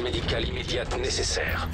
médicale immédiate nécessaire.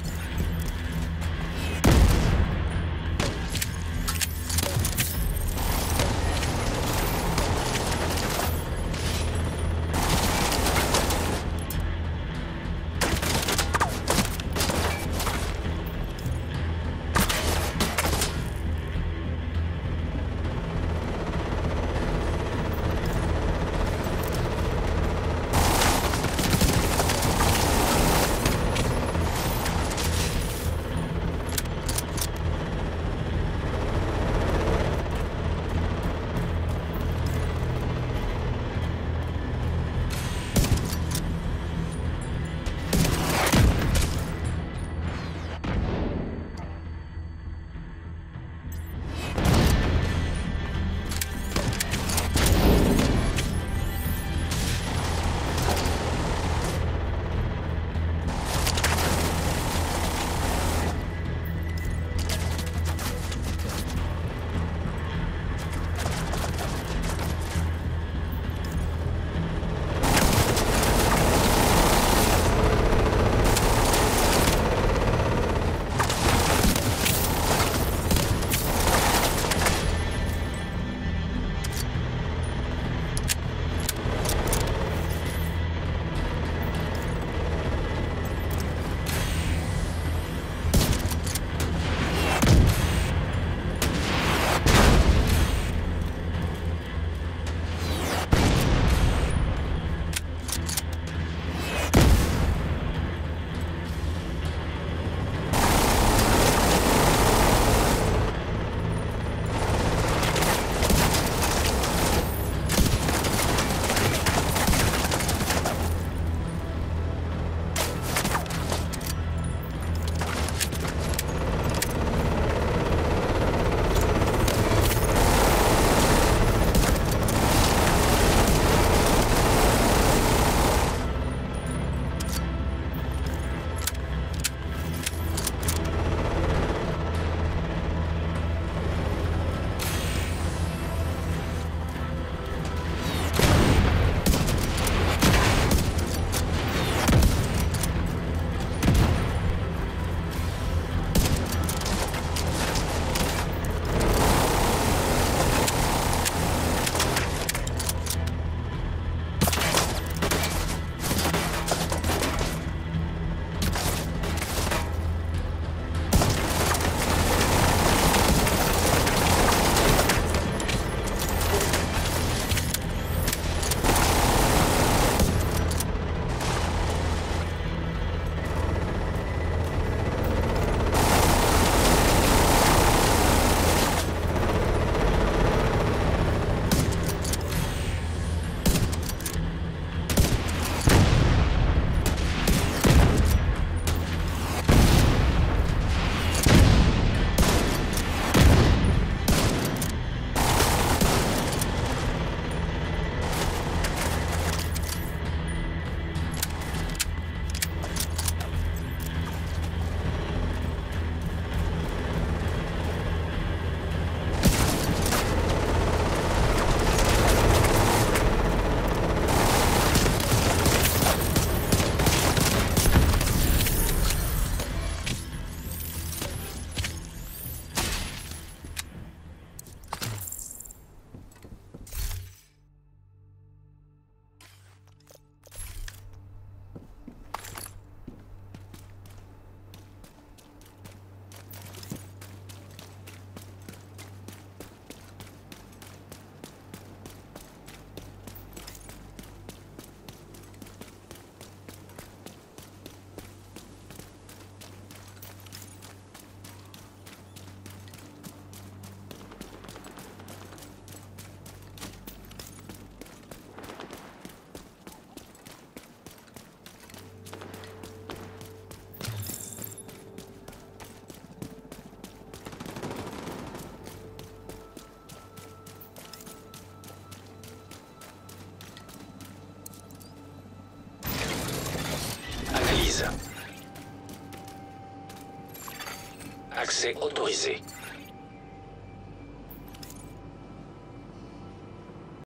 Autorisé.